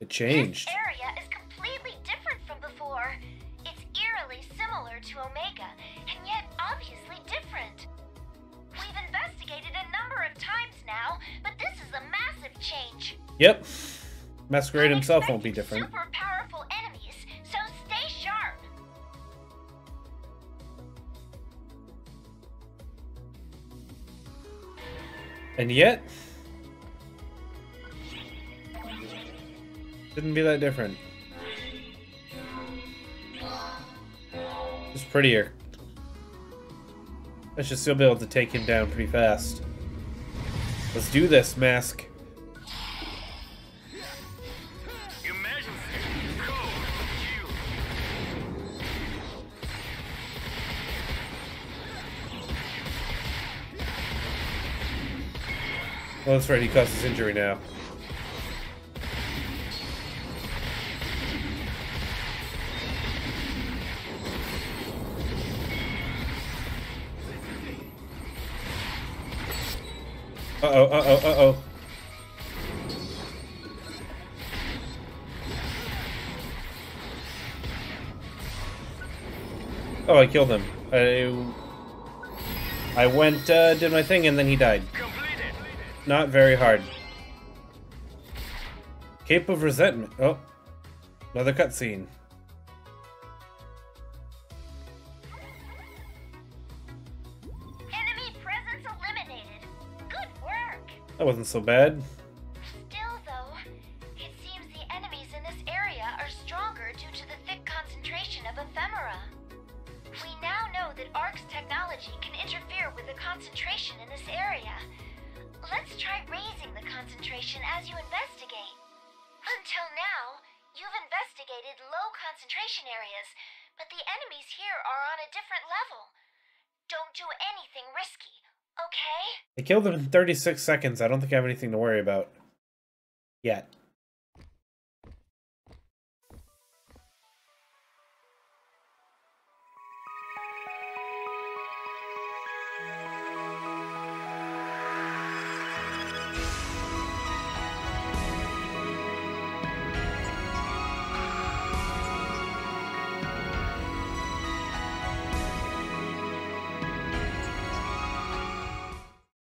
It changed. This area is completely different from before. It's eerily similar to Omega, and yet obviously different. We've investigated a number of times now, but this is a massive change. Yep. Masquerade himself won't be different. Super powerful enemies, so stay sharp. And yet, didn't be that different. Just prettier. I should still be able to take him down pretty fast. Let's do this, Mask. Well, that's right, he causes injury now. Uh-oh, uh-oh, uh-oh. Oh, I killed him. I... I went, uh, did my thing, and then he died. Completed. Not very hard. Cape of Resentment. Oh. Another cutscene. That wasn't so bad. Still, though, it seems the enemies in this area are stronger due to the thick concentration of ephemera. We now know that ARKS' technology can interfere with the concentration in this area. Let's try raising the concentration as you investigate. Until now, you've investigated low concentration areas, but the enemies here are on a different level. Don't do anything risky, okay? I killed him in 36 seconds. I don't think I have anything to worry about. Yet.